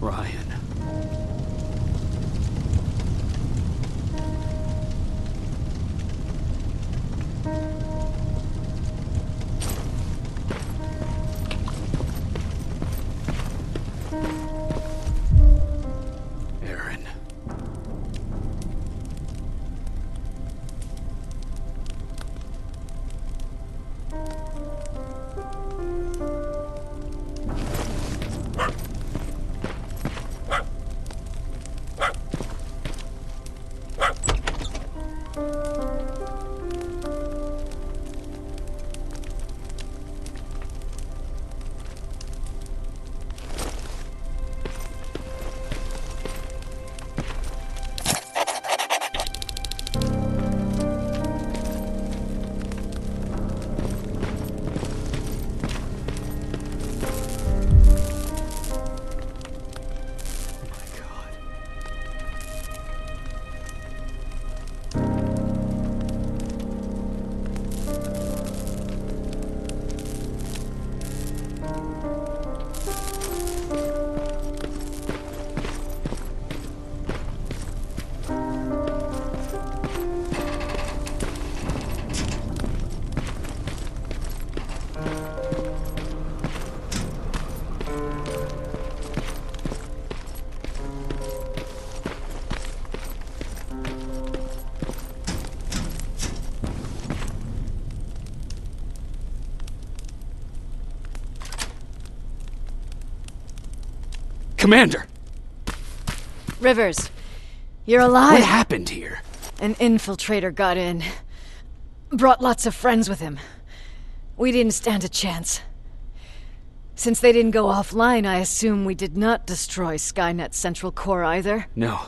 Ryan. Oh my god. Commander! Rivers, you're alive. What happened here? An infiltrator got in. Brought lots of friends with him. We didn't stand a chance. Since they didn't go offline, I assume we did not destroy Skynet's central core either. No.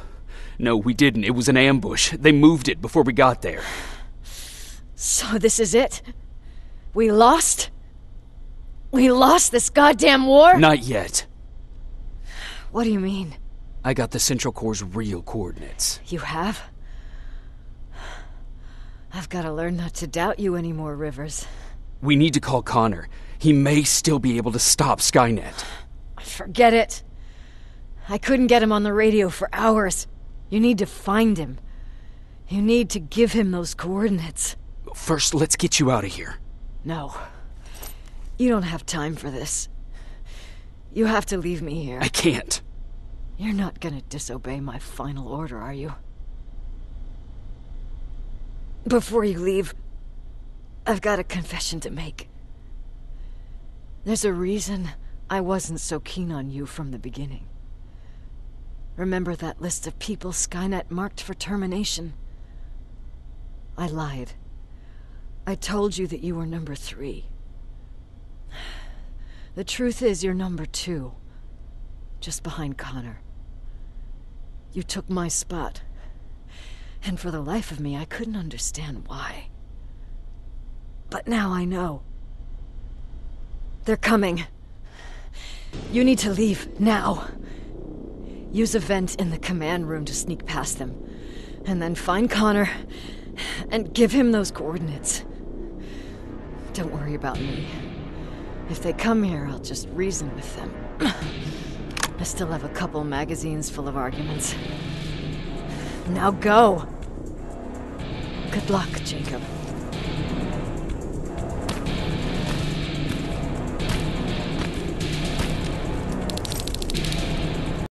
No, we didn't. It was an ambush. They moved it before we got there. So this is it? We lost? We lost this goddamn war? Not yet. What do you mean? I got the Central Core's real coordinates. You have? I've gotta learn not to doubt you anymore, Rivers. We need to call Connor. He may still be able to stop Skynet. Forget it. I couldn't get him on the radio for hours. You need to find him. You need to give him those coordinates. First, let's get you out of here. No. You don't have time for this. You have to leave me here. I can't. You're not gonna disobey my final order, are you? Before you leave, I've got a confession to make. There's a reason I wasn't so keen on you from the beginning. Remember that list of people Skynet marked for termination? I lied. I told you that you were number three. The truth is, you're number two. Just behind Connor. You took my spot. And for the life of me, I couldn't understand why. But now I know. They're coming. You need to leave, now. Use a vent in the command room to sneak past them. And then find Connor and give him those coordinates. Don't worry about me. If they come here, I'll just reason with them. I still have a couple magazines full of arguments. Now go! Good luck, Jacob.